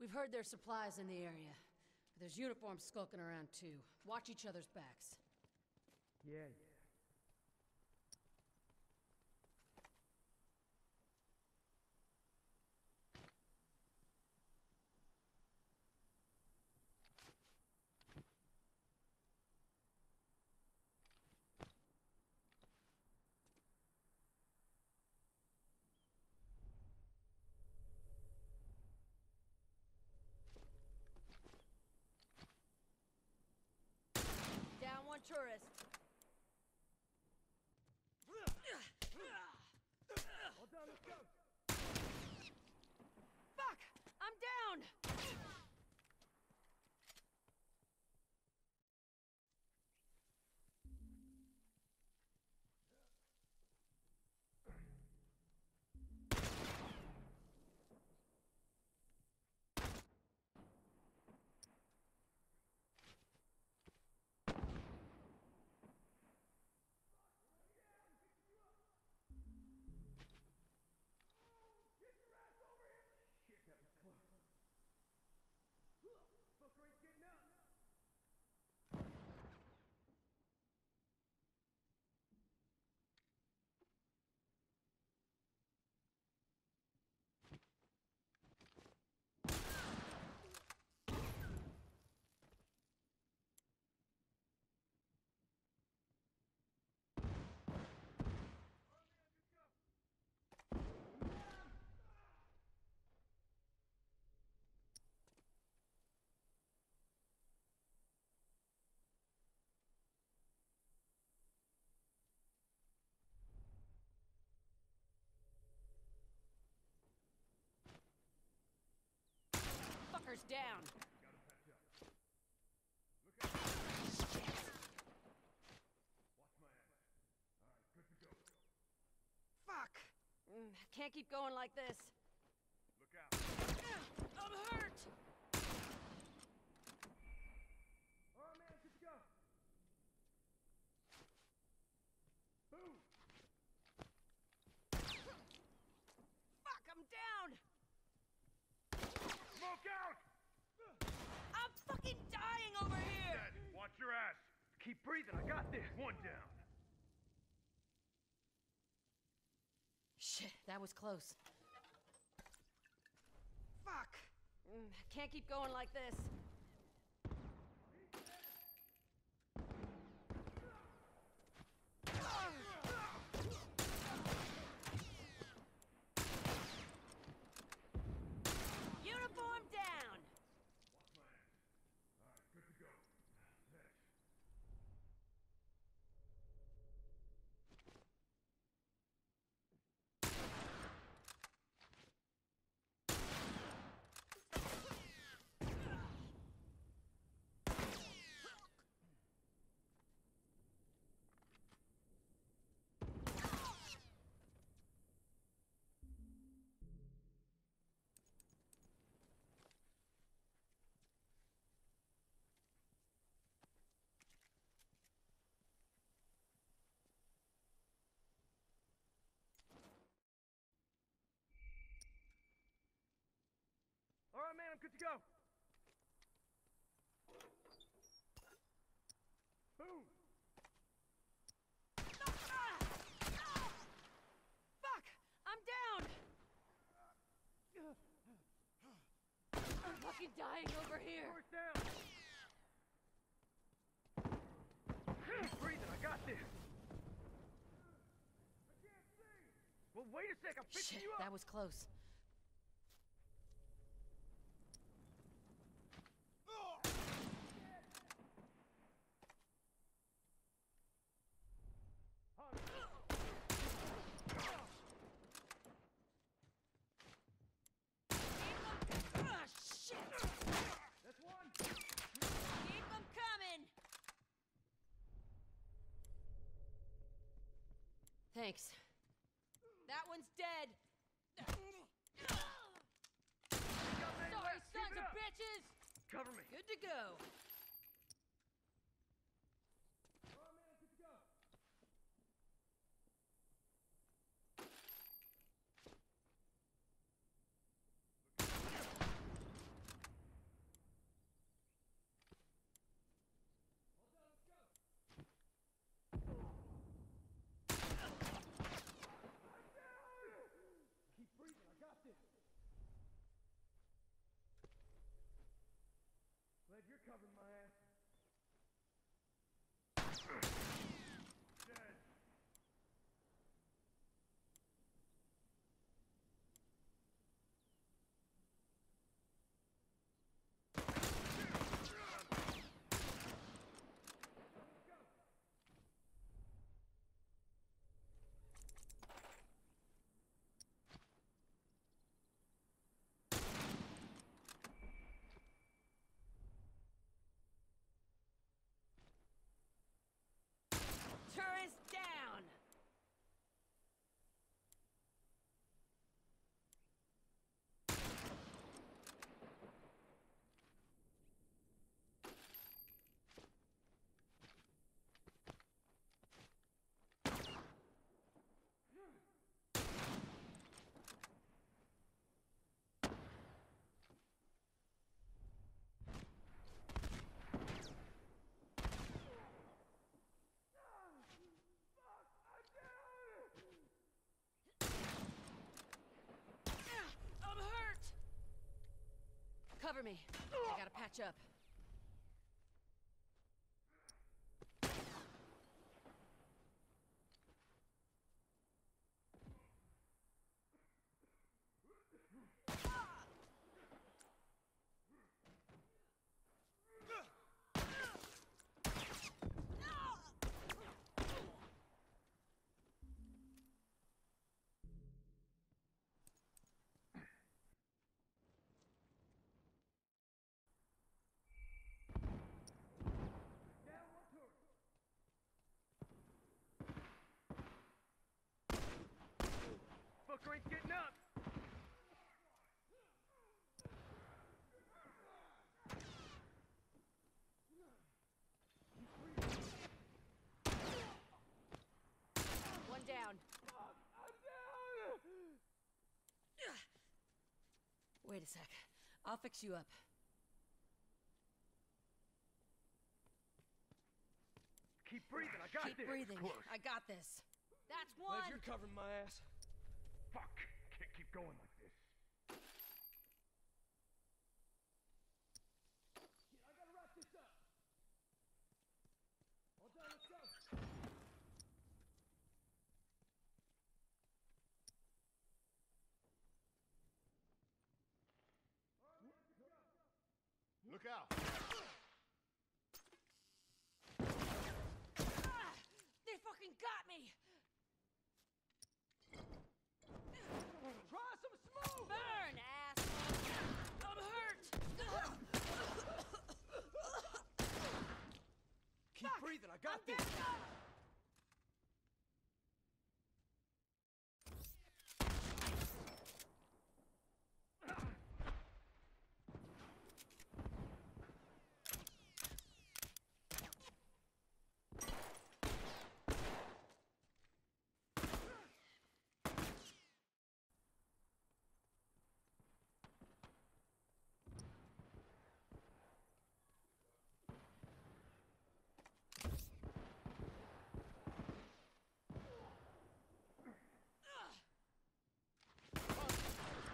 We've heard there's supplies in the area. But there's uniforms skulking around too. Watch each other's backs. Yeah, yeah. Down tourist. All done, let's go! Fuck! I'm down! Go. Fuck! Mm, can't keep going like this. Look out. I'm hurt! Alright, man, good to go. Boom! Fuck, I'm down! Smoke out! Your ass. Keep breathing, I got this. One down. Shit, that was close. Fuck! Mm, can't keep going like this. Uniform down! Watch my ass. Alright, good to go. Thanks. Alright, man, I'm good to go. Boom! Fuck! I'm down! I'm fucking dying over here! Down! Keep breathing, I got this! I! Well, wait a sec, I'm fixing Shit, you up! that was close. Ah, shit! That's one! Keep them coming! Thanks. That one's dead. Sorry, sons of bitches! Cover me! Good to go. My ass. Dead. Turret's down! I'm hurt! Cover me. I gotta patch up. Up. One down. Wait a sec. I'll fix you up. Keep breathing. I got Keep this. breathing. Close. I got this. That's Glad one. you're covering my ass. Fuck. Can't keep going like this. I gotta wrap this up. All done, let's go. Look out. Ah! They fucking got me! Try some smoke! Burn, asshole! I'm hurt! Keep breathing, I got I'm this. getting up!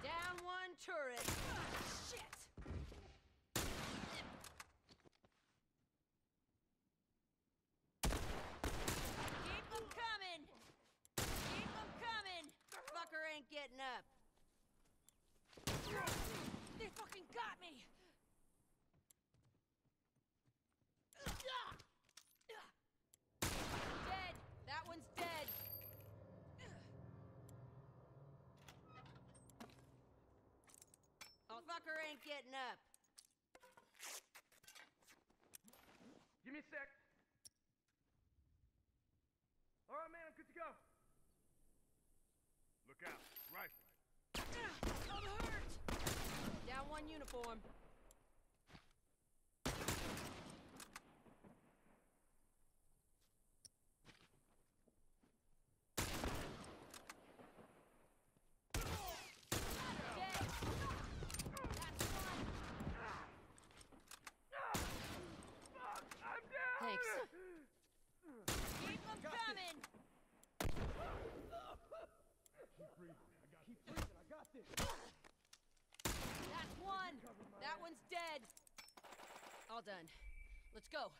Down one turret. Shit! Keep 'em coming! Keep 'em coming! Fucker ain't getting up. They fucking got me! Dead! That one's dead! Oh, fucker ain't getting up. Give me a sec. All right, man. I'm good to go. Look out. Rifle. I'm hurt! Down one uniform. Dead. That's one. I'm down. Thanks. Keep 'em coming! Keep breathing. I got Keep breathing, I got this. That's one. That one's dead. All done. Let's go.